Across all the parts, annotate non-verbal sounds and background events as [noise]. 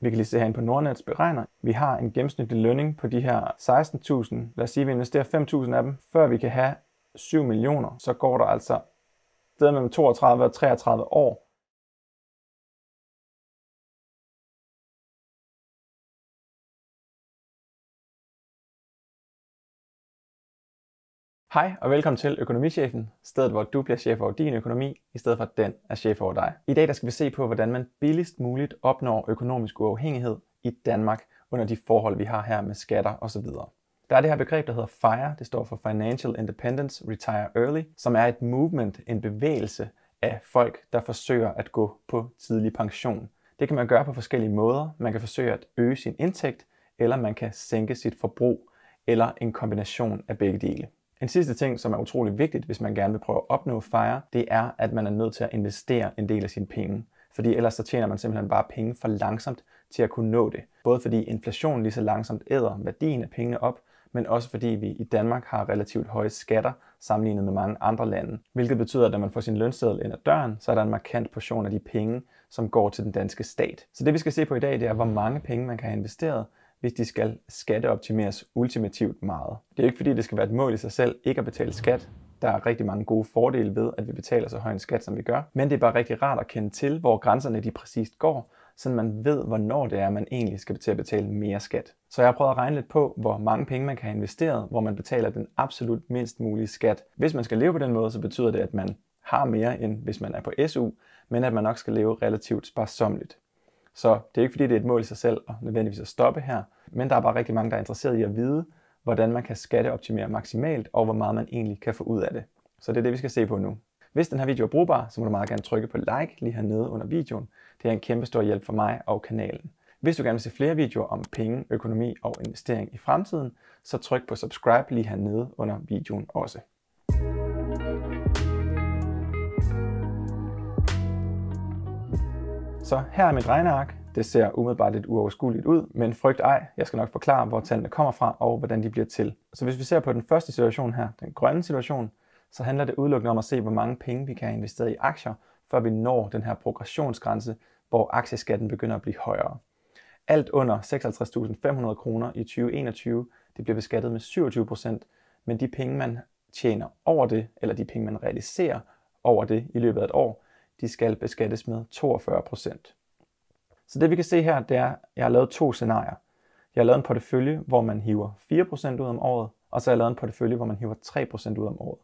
Vi kan lige se herinde på Nordnets beregner. Vi har en gennemsnitlig lønning på de her 16.000. Lad os sige, at vi investerer 5.000 af dem. Før vi kan have 7 millioner, så går der altså sted mellem 32 og 33 år, Hej og velkommen til Økonomichefen, stedet hvor du bliver chef over din økonomi, i stedet for at den er chef over dig. I dag der skal vi se på, hvordan man billigst muligt opnår økonomisk uafhængighed i Danmark under de forhold, vi har her med skatter osv. Der er det her begreb, der hedder FIRE, det står for Financial Independence Retire Early, som er et movement, en bevægelse af folk, der forsøger at gå på tidlig pension. Det kan man gøre på forskellige måder. Man kan forsøge at øge sin indtægt, eller man kan sænke sit forbrug, eller en kombination af begge dele. En sidste ting, som er utrolig vigtigt, hvis man gerne vil prøve at opnå FIRE, det er, at man er nødt til at investere en del af sine penge. Fordi ellers så tjener man simpelthen bare penge for langsomt til at kunne nå det. Både fordi inflationen lige så langsomt æder værdien af pengene op, men også fordi vi i Danmark har relativt høje skatter sammenlignet med mange andre lande. Hvilket betyder, at når man får sin lønseddel ind ad døren, så er der en markant portion af de penge, som går til den danske stat. Så det vi skal se på i dag, det er, hvor mange penge man kan have investeret, hvis de skal skatteoptimeres ultimativt meget. Det er ikke fordi, det skal være et mål i sig selv ikke at betale skat. Der er rigtig mange gode fordele ved, at vi betaler så høj en skat, som vi gør. Men det er bare rigtig rart at kende til, hvor grænserne de præcist går, så man ved, hvornår det er, man egentlig skal til at betale mere skat. Så jeg har prøvet at regne lidt på, hvor mange penge man kan have investeret, hvor man betaler den absolut mindst mulige skat. Hvis man skal leve på den måde, så betyder det, at man har mere, end hvis man er på SU, men at man nok skal leve relativt sparsomligt. Så det er ikke fordi, det er et mål i sig selv at nødvendigvis at stoppe her, men der er bare rigtig mange, der er interesseret i at vide, hvordan man kan skatteoptimere maksimalt, og hvor meget man egentlig kan få ud af det. Så det er det, vi skal se på nu. Hvis den her video er brugbar, så må du meget gerne trykke på like lige hernede under videoen. Det er en kæmpe stor hjælp for mig og kanalen. Hvis du gerne vil se flere videoer om penge, økonomi og investering i fremtiden, så tryk på subscribe lige hernede under videoen også. Så her er mit regneark. Det ser umiddelbart lidt uoverskueligt ud, men frygt ej, jeg skal nok forklare, hvor tallene kommer fra og hvordan de bliver til. Så hvis vi ser på den første situation her, den grønne situation, så handler det udelukkende om at se, hvor mange penge vi kan have investeret i aktier, før vi når den her progressionsgrænse, hvor aktieskatten begynder at blive højere. Alt under 56.500 kroner i 2021, det bliver beskattet med 27 procent, men de penge, man tjener over det, eller de penge, man realiserer over det i løbet af et år, de skal beskattes med 42 procent. Så det vi kan se her, det er, at jeg har lavet to scenarier. Jeg har lavet en portefølje, hvor man hiver 4% ud om året, og så har jeg lavet en portefølje, hvor man hiver 3% ud om året.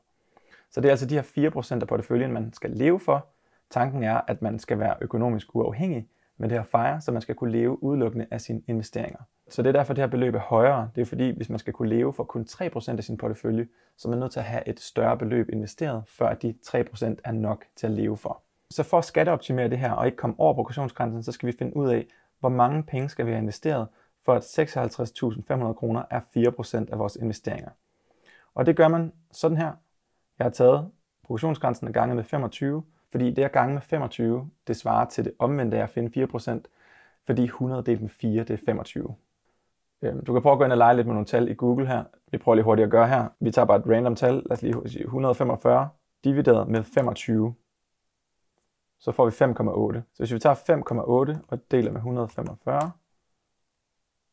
Så det er altså de her 4% af porteføljen, man skal leve for. Tanken er, at man skal være økonomisk uafhængig med det her fejre, så man skal kunne leve udelukkende af sine investeringer. Så det er derfor, det her beløb er højere. Det er fordi, hvis man skal kunne leve for kun 3% af sin portefølje, så er man nødt til at have et større beløb investeret, før de 3% er nok til at leve for. Så for at skatteoptimere det her og ikke komme over progressionsgrænsen, så skal vi finde ud af, hvor mange penge skal vi have investeret, for at 56.500 kroner er 4% af vores investeringer. Og det gør man sådan her. Jeg har taget progressionsgrænsen gange med 25, fordi det at gange med 25, det svarer til det omvendte af at finde 4%, fordi 100 delt med 4, det er 25. Øhm, du kan prøve at gå ind og lege lidt med nogle tal i Google her. Vi prøver lige hurtigt at gøre her. Vi tager bare et random tal. Lad os lige sige 145 divideret med 25 så får vi 5,8. Så hvis vi tager 5,8 og deler med 145,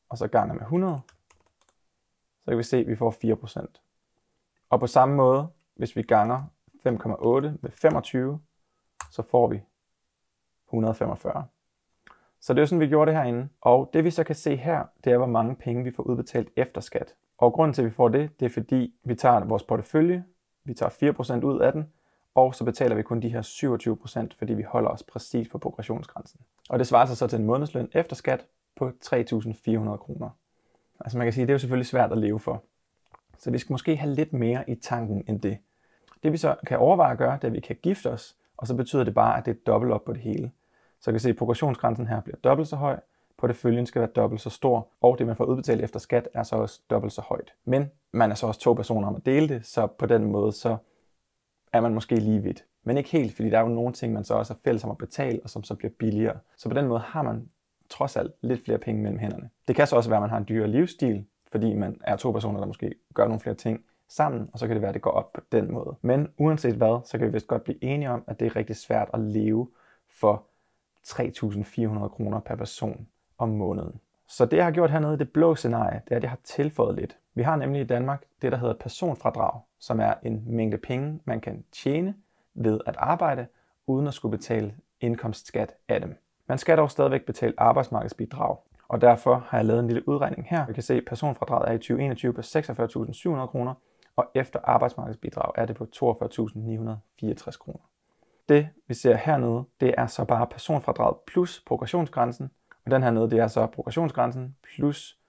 og så ganger med 100, så kan vi se, at vi får 4%. Og på samme måde, hvis vi ganger 5,8 med 25, så får vi 145. Så det er sådan, vi gjorde det herinde. Og det vi så kan se her, det er, hvor mange penge vi får udbetalt efter skat. Og grunden til, at vi får det, det er fordi, vi tager vores portefølje, vi tager 4% ud af den, og så betaler vi kun de her 27% fordi vi holder os præcis på progressionsgrænsen. Og det svarer sig så til en månedsløn efter skat på 3.400 kroner. Altså man kan sige, at det er jo selvfølgelig svært at leve for. Så vi skal måske have lidt mere i tanken end det. Det vi så kan overveje at gøre, det er, at vi kan gifte os, og så betyder det bare, at det er dobbelt op på det hele. Så kan kan se, at progressionsgrænsen her bliver dobbelt så høj, på det følgende skal være dobbelt så stor, og det man får udbetalt efter skat er så også dobbelt så højt. Men man er så også to personer om at dele det, så på den måde så er man måske lige vidt. Men ikke helt, fordi der er jo nogle ting, man så også er fælles om at betale, og som så bliver billigere. Så på den måde har man trods alt lidt flere penge mellem hænderne. Det kan så også være, at man har en dyrere livsstil, fordi man er to personer, der måske gør nogle flere ting sammen, og så kan det være, at det går op på den måde. Men uanset hvad, så kan vi vist godt blive enige om, at det er rigtig svært at leve for 3.400 kroner per person. om måneden. Så det, jeg har gjort hernede i det blå scenarie, det er, at jeg har tilføjet lidt. Vi har nemlig i Danmark det, der hedder personfradrag, som er en mængde penge, man kan tjene ved at arbejde, uden at skulle betale indkomstskat af dem. Man skal dog stadigvæk betale arbejdsmarkedsbidrag, og derfor har jeg lavet en lille udregning her. Vi kan se, at personfradraget er i 2021 på 46.700 kroner, og efter arbejdsmarkedsbidrag er det på 42.964 kroner. Det, vi ser hernede, det er så bare personfradraget plus progressionsgrænsen, og den her nede, det er så progressionsgrænsen plus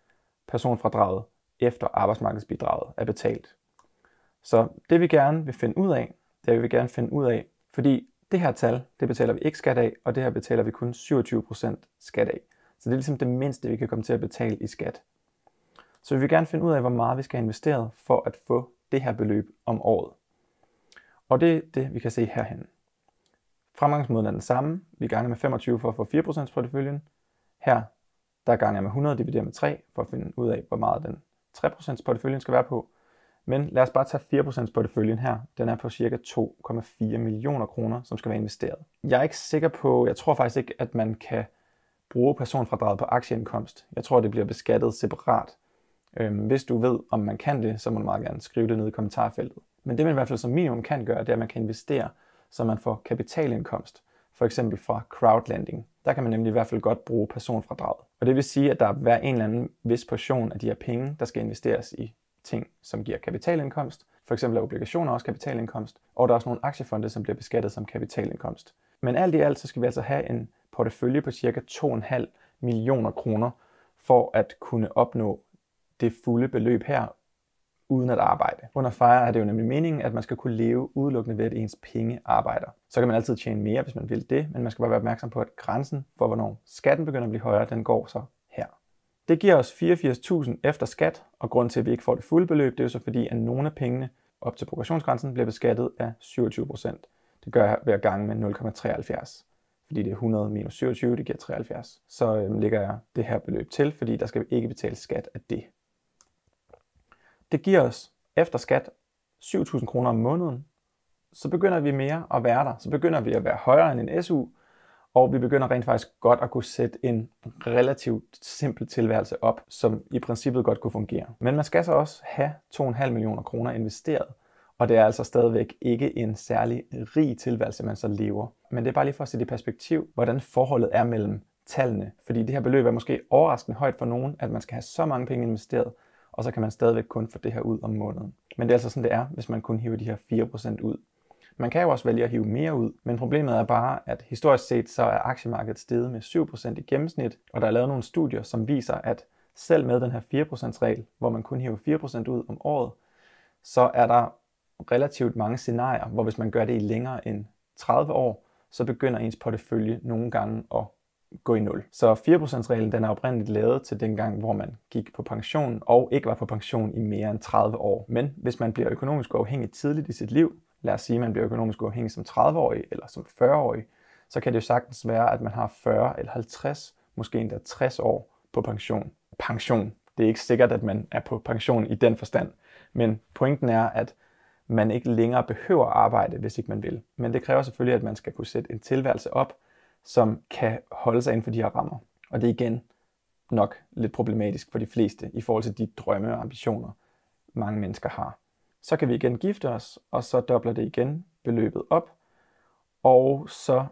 personfradraget efter arbejdsmarkedsbidraget er betalt. Så det vi gerne vil finde ud af, det er, vi vil gerne finde ud af, fordi det her tal, det betaler vi ikke skat af, og det her betaler vi kun 27% skat af. Så det er ligesom det mindste, vi kan komme til at betale i skat. Så vi vil gerne finde ud af, hvor meget vi skal have investeret for at få det her beløb om året. Og det er det, vi kan se herhen. Fremgangsmåden er den samme. Vi ganger med 25 for at få 4% porteføljen. Her, der ganger jeg med 100 divideret med 3 for at finde ud af, hvor meget den 3% porteføljen skal være på. Men lad os bare tage 4% porteføljen her. Den er på cirka 2,4 millioner kroner, som skal være investeret. Jeg er ikke sikker på, jeg tror faktisk ikke, at man kan bruge personfradraget på aktieindkomst. Jeg tror, det bliver beskattet separat. Øhm, hvis du ved, om man kan det, så må du meget gerne skrive det ned i kommentarfeltet. Men det man i hvert fald som minimum kan gøre, det er, at man kan investere, så man får kapitalindkomst. For eksempel fra crowdlending. Der kan man nemlig i hvert fald godt bruge personfradraget. Og det vil sige, at der er hver en eller anden vis portion af de her penge, der skal investeres i ting, som giver kapitalindkomst. For eksempel er obligationer også kapitalindkomst. Og der er også nogle aktiefonde, som bliver beskattet som kapitalindkomst. Men alt i alt, så skal vi altså have en portefølje på cirka 2,5 millioner kroner for at kunne opnå det fulde beløb her uden at arbejde. Under FIRE er det jo nemlig meningen, at man skal kunne leve udelukkende ved, at ens penge arbejder. Så kan man altid tjene mere, hvis man vil det, men man skal bare være opmærksom på, at grænsen for, hvornår skatten begynder at blive højere, den går så. Det giver os 84.000 efter skat, og grund til, at vi ikke får det fulde beløb, det er jo så fordi, at nogle af pengene op til progressionsgrænsen bliver beskattet af 27%. Det gør jeg ved at gange med 0,73 fordi det er 100 minus 27, det giver 73. Så øhm, lægger jeg det her beløb til, fordi der skal vi ikke betale skat af det. Det giver os efter skat 7.000 kroner om måneden. Så begynder vi mere at være der. Så begynder vi at være højere end en SU, og vi begynder rent faktisk godt at kunne sætte en relativt simpel tilværelse op, som i princippet godt kunne fungere. Men man skal så også have 2,5 millioner kroner investeret, og det er altså stadigvæk ikke en særlig rig tilværelse, man så lever. Men det er bare lige for at sætte i perspektiv, hvordan forholdet er mellem tallene. Fordi det her beløb er måske overraskende højt for nogen, at man skal have så mange penge investeret, og så kan man stadigvæk kun få det her ud om måneden. Men det er altså sådan, det er, hvis man kun hiver de her 4% ud. Man kan jo også vælge at hive mere ud, men problemet er bare, at historisk set så er aktiemarkedet steget med 7% i gennemsnit, og der er lavet nogle studier, som viser, at selv med den her 4% regel, hvor man kun hiver 4% ud om året, så er der relativt mange scenarier, hvor hvis man gør det i længere end 30 år, så begynder ens portefølje nogle gange at gå i nul. Så 4%-reglen den er oprindeligt lavet til den gang, hvor man gik på pension og ikke var på pension i mere end 30 år. Men hvis man bliver økonomisk uafhængig tidligt i sit liv, lad os sige, at man bliver økonomisk uafhængig som 30-årig eller som 40-årig, så kan det jo sagtens være, at man har 40 eller 50, måske endda 60 år på pension. Pension. Det er ikke sikkert, at man er på pension i den forstand. Men pointen er, at man ikke længere behøver at arbejde, hvis ikke man vil. Men det kræver selvfølgelig, at man skal kunne sætte en tilværelse op, som kan holde sig inden for de her rammer. Og det er igen nok lidt problematisk for de fleste i forhold til de drømme og ambitioner, mange mennesker har. Så kan vi igen gifte os, og så dobler det igen beløbet op, og så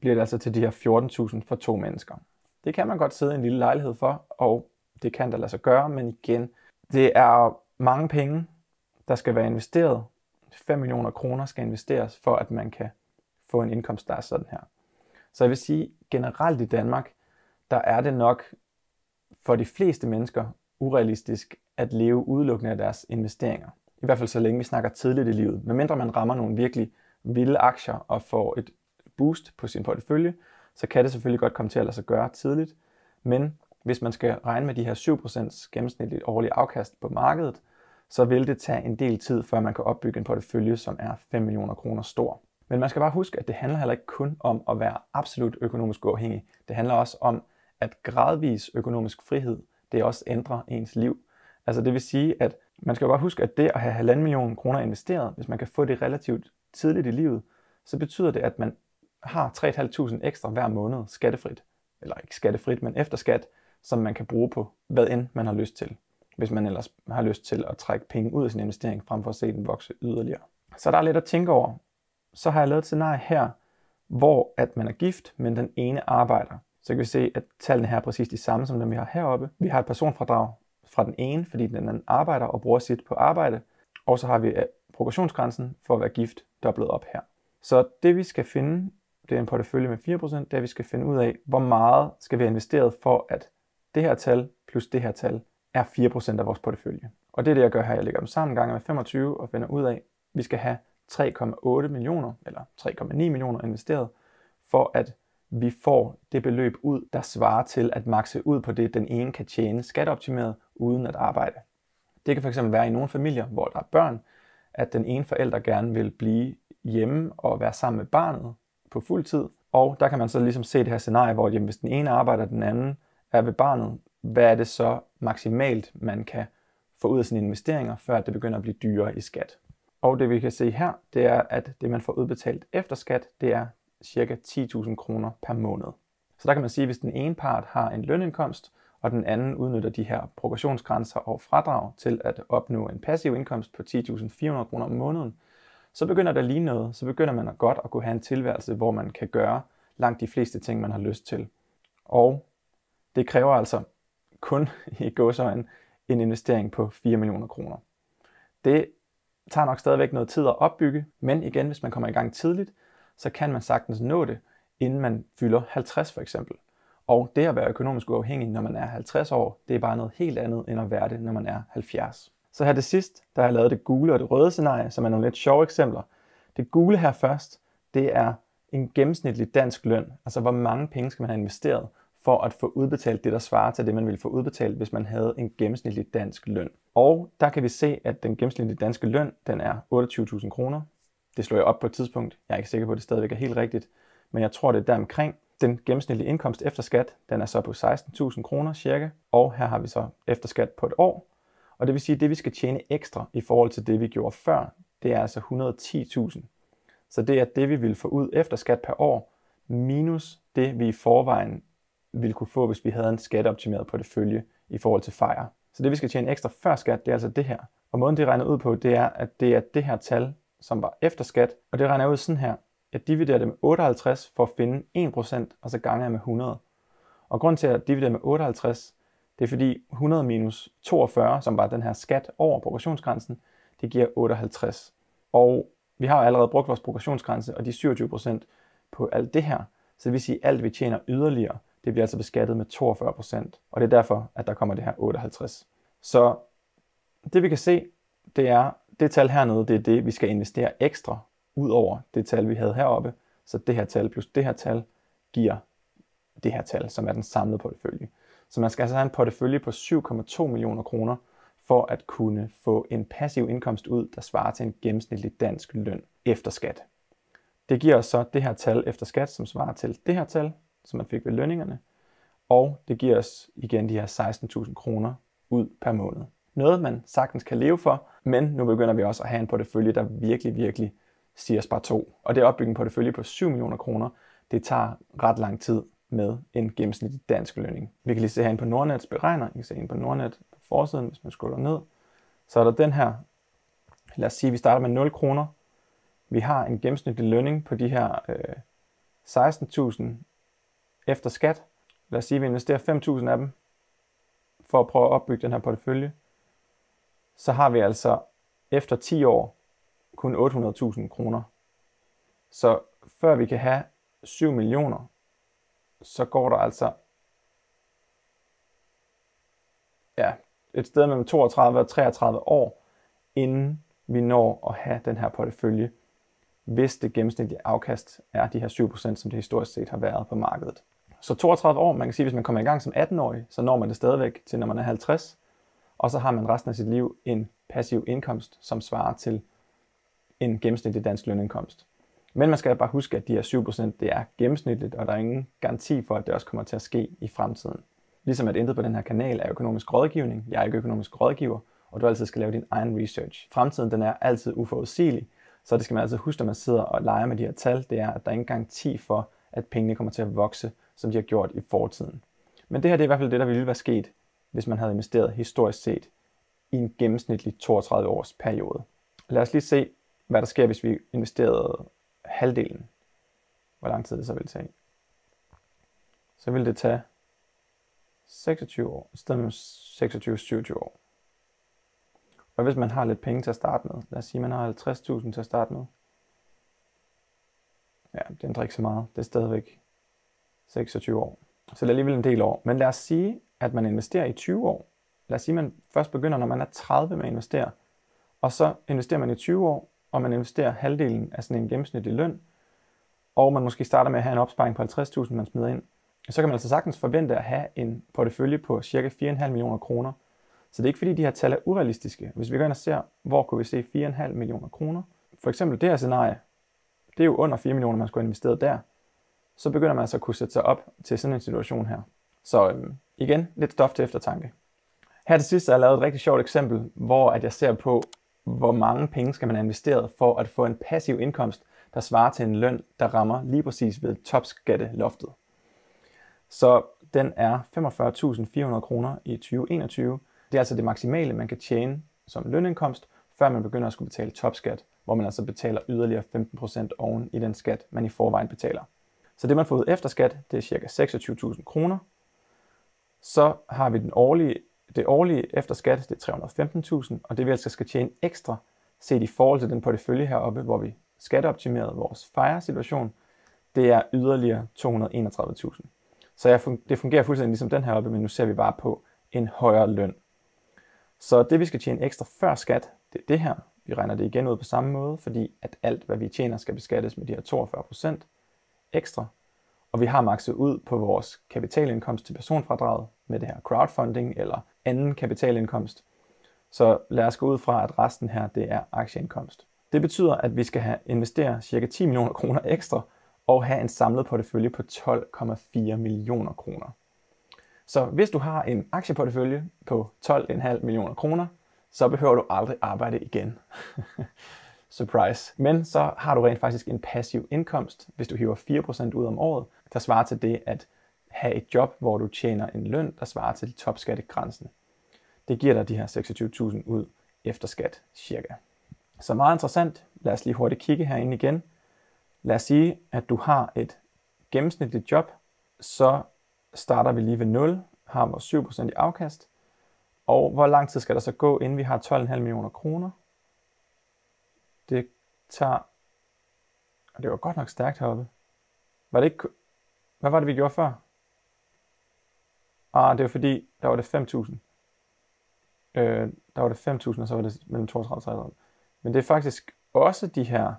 bliver det altså til de her 14.000 for to mennesker. Det kan man godt sidde i en lille lejlighed for, og det kan der lade sig gøre, men igen, det er mange penge, der skal være investeret. 5 millioner kroner skal investeres, for at man kan få en indkomst, der er sådan her. Så jeg vil sige, generelt i Danmark, der er det nok for de fleste mennesker urealistisk at leve udelukkende af deres investeringer. I hvert fald så længe vi snakker tidligt i livet. Medmindre man rammer nogle virkelig vilde aktier og får et boost på sin portefølje, så kan det selvfølgelig godt komme til at lade sig gøre tidligt. Men hvis man skal regne med de her 7% gennemsnitligt årlige afkast på markedet, så vil det tage en del tid, før man kan opbygge en portefølje, som er 5 millioner kroner stor. Men man skal bare huske, at det handler heller ikke kun om at være absolut økonomisk uafhængig. Det handler også om, at gradvis økonomisk frihed, det også ændrer ens liv. Altså det vil sige, at man skal bare huske, at det at have halvanden million kroner investeret, hvis man kan få det relativt tidligt i livet, så betyder det, at man har 3.500 ekstra hver måned skattefrit. eller ikke skattefrit, men efter skat, som man kan bruge på hvad end man har lyst til, hvis man ellers har lyst til at trække penge ud af sin investering, frem for at se den vokse yderligere. Så der er lidt at tænke over. Så har jeg lavet et scenarie her, hvor at man er gift, men den ene arbejder. Så kan vi se, at tallene her er præcis de samme som dem, vi har heroppe. Vi har et personfradrag fra den ene, fordi den anden arbejder og bruger sit på arbejde. Og så har vi øh, progressionsgrænsen for at være gift dobblet op her. Så det vi skal finde, det er en portefølje med 4%, det er, at vi skal finde ud af, hvor meget skal vi have investeret for, at det her tal plus det her tal er 4% af vores portefølje. Og det er det, jeg gør her. Jeg lægger dem sammen gange med 25 og finder ud af, at vi skal have 3,8 millioner eller 3,9 millioner investeret, for at vi får det beløb ud, der svarer til at makse ud på det, den ene kan tjene skatteoptimeret uden at arbejde. Det kan fx være i nogle familier, hvor der er børn, at den ene forælder gerne vil blive hjemme og være sammen med barnet på fuld tid. Og der kan man så ligesom se det her scenarie, hvor jamen, hvis den ene arbejder, den anden er ved barnet, hvad er det så maksimalt, man kan få ud af sine investeringer, før det begynder at blive dyrere i skat. Og det vi kan se her, det er, at det man får udbetalt efter skat, det er ca. 10.000 kroner per måned. Så der kan man sige, at hvis den ene part har en lønindkomst, og den anden udnytter de her progressionsgrænser og fradrag til at opnå en passiv indkomst på 10.400 kroner om måneden, så begynder der lige noget. Så begynder man at godt at kunne have en tilværelse, hvor man kan gøre langt de fleste ting, man har lyst til. Og det kræver altså kun i gåsøjne en investering på 4 millioner kroner. Det tager nok stadigvæk noget tid at opbygge, men igen, hvis man kommer i gang tidligt, så kan man sagtens nå det, inden man fylder 50 for eksempel. Og det at være økonomisk uafhængig, når man er 50 år, det er bare noget helt andet, end at være det, når man er 70. Så her det sidst, der har jeg lavet det gule og det røde scenarie, som er nogle lidt sjove eksempler. Det gule her først, det er en gennemsnitlig dansk løn. Altså hvor mange penge skal man have investeret for at få udbetalt det, der svarer til det, man ville få udbetalt, hvis man havde en gennemsnitlig dansk løn. Og der kan vi se, at den gennemsnitlige danske løn, den er 28.000 kroner. Det slår jeg op på et tidspunkt. Jeg er ikke sikker på, at det stadigvæk er helt rigtigt, men jeg tror, det er der omkring. Den gennemsnitlige indkomst efter skat, den er så på 16.000 kroner cirka, og her har vi så efter skat på et år. Og det vil sige, at det vi skal tjene ekstra i forhold til det, vi gjorde før, det er altså 110.000. Så det er det, vi vil få ud efter skat per år, minus det, vi i forvejen ville kunne få, hvis vi havde en skatteoptimeret portefølje i forhold til fejre. Så det, vi skal tjene ekstra før skat, det er altså det her. Og måden, det regner ud på, det er, at det er det her tal, som var efter skat, og det regner ud sådan her. Jeg dividerer det med 58 for at finde 1%, og så ganger jeg med 100. Og grund til at dividere med 58, det er fordi 100 minus 42, som var den her skat over progressionsgrænsen, det giver 58. Og vi har allerede brugt vores progressionsgrænse og de 27% på alt det her. Så det vil sige, at alt vi tjener yderligere, det bliver altså beskattet med 42%. Og det er derfor, at der kommer det her 58. Så det vi kan se, det er, det tal hernede, det er det, vi skal investere ekstra ud over det tal, vi havde heroppe. Så det her tal plus det her tal giver det her tal, som er den samlede portefølje. Så man skal altså have en portefølje på 7,2 millioner kroner for at kunne få en passiv indkomst ud, der svarer til en gennemsnitlig dansk løn efter skat. Det giver os så det her tal efter skat, som svarer til det her tal, som man fik ved lønningerne, og det giver os igen de her 16.000 kroner ud per måned. Noget, man sagtens kan leve for, men nu begynder vi også at have en portefølje, der virkelig, virkelig siger Spar2. Og det er opbygget en portefølje på 7 millioner kroner. Det tager ret lang tid med en gennemsnitlig dansk lønning. Vi kan lige se herinde på Nordnets beregner. I kan se ind på Nordnet på forsiden, hvis man scroller ned. Så er der den her. Lad os sige, at vi starter med 0 kroner. Vi har en gennemsnitlig lønning på de her øh, 16.000 efter skat. Lad os sige, at vi investerer 5.000 af dem for at prøve at opbygge den her portefølje. Så har vi altså efter 10 år kun 800.000 kroner. Så før vi kan have 7 millioner, så går der altså ja, et sted mellem 32 og 33 år, inden vi når at have den her portefølje, hvis det gennemsnitlige afkast er de her 7%, som det historisk set har været på markedet. Så 32 år, man kan sige, hvis man kommer i gang som 18-årig, så når man det stadigvæk til, når man er 50, og så har man resten af sit liv en passiv indkomst, som svarer til en gennemsnitlig dansk lønindkomst. Men man skal bare huske, at de her 7% det er gennemsnitligt, og der er ingen garanti for, at det også kommer til at ske i fremtiden. Ligesom at intet på den her kanal er økonomisk rådgivning. Jeg er ikke økonomisk rådgiver, og du altid skal lave din egen research. Fremtiden den er altid uforudsigelig, så det skal man altid huske, når man sidder og leger med de her tal, det er, at der er ingen garanti for, at pengene kommer til at vokse som de har gjort i fortiden. Men det her det er i hvert fald det, der ville være sket, hvis man havde investeret historisk set i en gennemsnitlig 32 års periode. Lad os lige se, hvad der sker, hvis vi investerede halvdelen. Hvor lang tid det så vil tage. Så vil det tage 26 år, i stedet for 26-27 år. Og hvis man har lidt penge til at starte med, lad os sige, at man har 50.000 til at starte med. Ja, det ændrer ikke så meget. Det er stadigvæk 26 år. Så det er alligevel en del år. Men lad os sige, at man investerer i 20 år. Lad os sige, at man først begynder, når man er 30 med at investere. Og så investerer man i 20 år, og man investerer halvdelen af sådan en gennemsnitlig løn. Og man måske starter med at have en opsparing på 50.000, man smider ind. Så kan man altså sagtens forvente at have en portefølje på ca. 4,5 millioner kroner. Så det er ikke fordi, de her tal er urealistiske. Hvis vi går ind og ser, hvor kunne vi se 4,5 millioner kroner. For eksempel det her scenarie, det er jo under 4 millioner, man skulle have investeret der så begynder man altså at kunne sætte sig op til sådan en situation her. Så øhm, igen, lidt stof til eftertanke. Her til sidst har jeg lavet et rigtig sjovt eksempel, hvor at jeg ser på, hvor mange penge skal man have investeret for at få en passiv indkomst, der svarer til en løn, der rammer lige præcis ved topskatteloftet. Så den er 45.400 kroner i 2021. Det er altså det maksimale, man kan tjene som lønindkomst, før man begynder at skulle betale topskat, hvor man altså betaler yderligere 15% oven i den skat, man i forvejen betaler. Så det, man får ud efter skat, det er ca. 26.000 kroner. Så har vi den årlige, det årlige efter skat, det er 315.000, og det vi altså skal tjene ekstra, set i forhold til den portefølje heroppe, hvor vi skatteoptimerede vores FIRE-situation, det er yderligere 231.000. Så jeg, det fungerer fuldstændig ligesom den her oppe, men nu ser vi bare på en højere løn. Så det vi skal tjene ekstra før skat, det er det her. Vi regner det igen ud på samme måde, fordi at alt hvad vi tjener skal beskattes med de her 42% ekstra, og vi har makset ud på vores kapitalindkomst til personfradraget med det her crowdfunding eller anden kapitalindkomst. Så lad os gå ud fra, at resten her det er aktieindkomst. Det betyder, at vi skal have investere ca. 10 millioner kroner ekstra og have en samlet portefølje på 12,4 millioner kroner. Så hvis du har en aktieportefølje på 12,5 millioner kroner, så behøver du aldrig arbejde igen. [laughs] Surprise. Men så har du rent faktisk en passiv indkomst, hvis du hiver 4% ud om året, der svarer til det at have et job, hvor du tjener en løn, der svarer til topskattegrænsen. Det giver dig de her 26.000 ud efter skat, cirka. Så meget interessant. Lad os lige hurtigt kigge herinde igen. Lad os sige, at du har et gennemsnitligt job, så starter vi lige ved 0, har vores 7% i afkast, og hvor lang tid skal der så gå, inden vi har 12,5 millioner kroner? Det tager... Og det var godt nok stærkt heroppe. Var det ikke... Hvad var det, vi gjorde før? Ah, det var fordi, der var det 5.000. Øh, der var det 5.000, og så var det mellem 32 og 33. Men det er faktisk også de her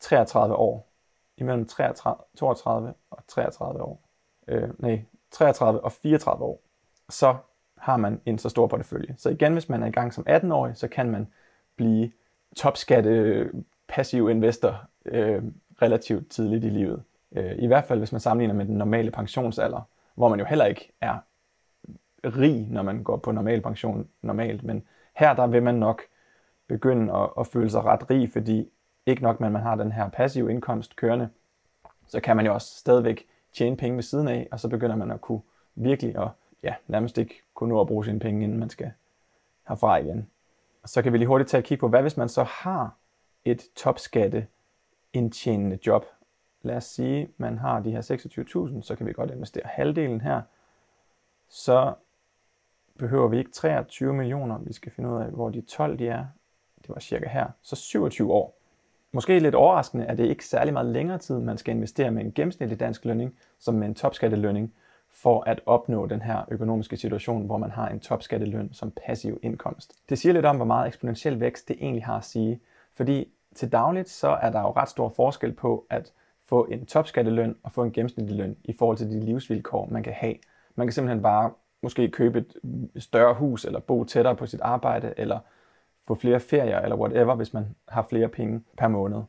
33 år. Imellem 33, 32 og 33 år. Øh, nej, 33 og 34 år. Så har man en så stor portefølje. Så igen, hvis man er i gang som 18-årig, så kan man blive topskatte passiv investor øh, relativt tidligt i livet. Øh, I hvert fald, hvis man sammenligner med den normale pensionsalder, hvor man jo heller ikke er rig, når man går på normal pension normalt. Men her der vil man nok begynde at, at føle sig ret rig, fordi ikke nok, men man har den her passiv indkomst kørende, så kan man jo også stadigvæk tjene penge ved siden af, og så begynder man at kunne virkelig at ja, nærmest ikke kunne nå at bruge sine penge, inden man skal herfra igen. Så kan vi lige hurtigt tage et kig på, hvad hvis man så har et topskatte indtjenende job. Lad os sige, man har de her 26.000, så kan vi godt investere halvdelen her. Så behøver vi ikke 23 millioner. Vi skal finde ud af, hvor de 12 de er. Det var cirka her. Så 27 år. Måske lidt overraskende, at det ikke særlig meget længere tid, man skal investere med en gennemsnitlig dansk lønning, som med en topskattelønning for at opnå den her økonomiske situation, hvor man har en topskatteløn som passiv indkomst. Det siger lidt om, hvor meget eksponentiel vækst det egentlig har at sige, fordi til dagligt så er der jo ret stor forskel på at få en topskatteløn og få en gennemsnitlig løn i forhold til de livsvilkår, man kan have. Man kan simpelthen bare måske købe et større hus, eller bo tættere på sit arbejde, eller få flere ferier, eller whatever, hvis man har flere penge per måned.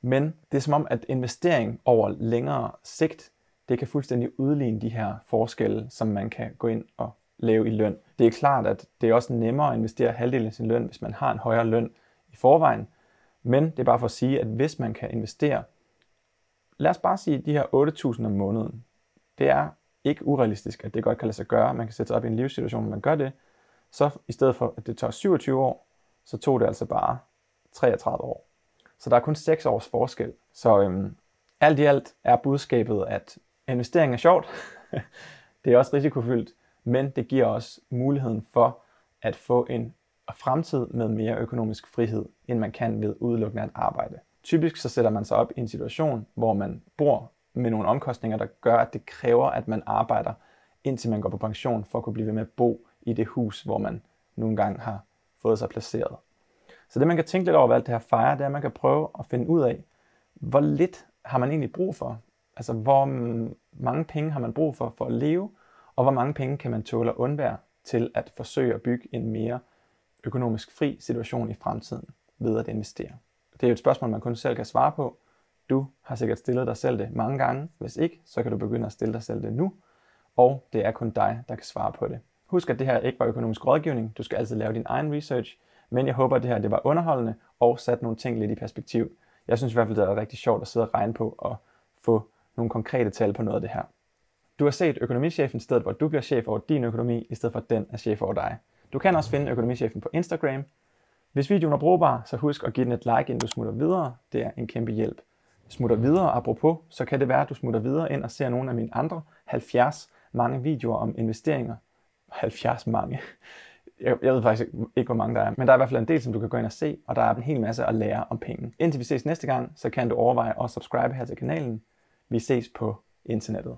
Men det er som om, at investering over længere sigt det kan fuldstændig udligne de her forskelle, som man kan gå ind og lave i løn. Det er klart, at det er også nemmere at investere halvdelen af sin løn, hvis man har en højere løn i forvejen. Men det er bare for at sige, at hvis man kan investere, lad os bare sige de her 8.000 om måneden, det er ikke urealistisk, at det godt kan lade sig gøre. Man kan sætte sig op i en livssituation, hvor man gør det. Så i stedet for, at det tager 27 år, så tog det altså bare 33 år. Så der er kun 6 års forskel. Så øhm, alt i alt er budskabet, at investering er sjovt. [laughs] det er også risikofyldt, men det giver os muligheden for at få en fremtid med mere økonomisk frihed, end man kan ved udelukkende at arbejde. Typisk så sætter man sig op i en situation, hvor man bor med nogle omkostninger, der gør, at det kræver, at man arbejder, indtil man går på pension, for at kunne blive ved med at bo i det hus, hvor man nogle gange har fået sig placeret. Så det, man kan tænke lidt over ved alt det her fejre, det er, at man kan prøve at finde ud af, hvor lidt har man egentlig brug for? Altså, hvor mange penge har man brug for for at leve, og hvor mange penge kan man tåle at undvære til at forsøge at bygge en mere økonomisk fri situation i fremtiden ved at investere? Det er jo et spørgsmål, man kun selv kan svare på. Du har sikkert stillet dig selv det mange gange. Hvis ikke, så kan du begynde at stille dig selv det nu. Og det er kun dig, der kan svare på det. Husk, at det her ikke var økonomisk rådgivning. Du skal altid lave din egen research. Men jeg håber, at det her det var underholdende og sat nogle ting lidt i perspektiv. Jeg synes i hvert fald, det er rigtig sjovt at sidde og regne på og få nogle konkrete tal på noget af det her. Du har set økonomichefen stedet, hvor du bliver chef over din økonomi, i stedet for at den er chef over dig. Du kan også finde økonomichefen på Instagram. Hvis videoen er brugbar, så husk at give den et like, inden du smutter videre. Det er en kæmpe hjælp. Smutter videre, apropos, så kan det være, at du smutter videre ind og ser nogle af mine andre 70 mange videoer om investeringer. 70 mange. Jeg, jeg ved faktisk ikke, hvor mange der er, men der er i hvert fald en del, som du kan gå ind og se, og der er en hel masse at lære om penge. Indtil vi ses næste gang, så kan du overveje at subscribe her til kanalen. Vi ses på internettet.